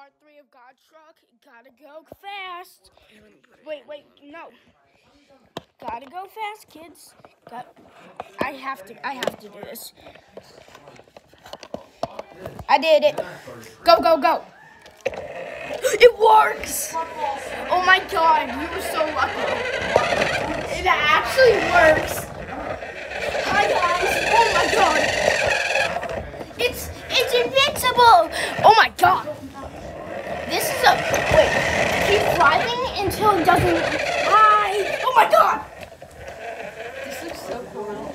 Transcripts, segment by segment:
part three of God Truck. Gotta go fast. Wait, wait, no. Gotta go fast, kids. Got. I have to. I have to do this. I did it. Go, go, go. It works. Oh my God, you were so lucky. It actually works. Hi guys. Oh my God. It's it's invincible. Oh my God. This is a wait. Keep driving until it doesn't. Hi. Oh my God. This looks so cool.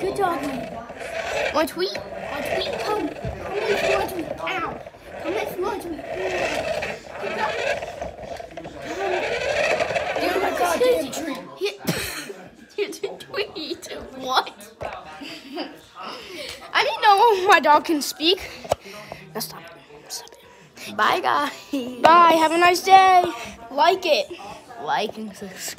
good doggy. One tweet, one tweet, come. Come in, one tweet. Ow. Come in, one tweet. Good doggy. Oh my God, here's a treat. Here's a tweet. What? I didn't know my dog can speak. Now stop it. Stop it. Bye, guys. Bye. Have a nice day. Like it. Like and subscribe.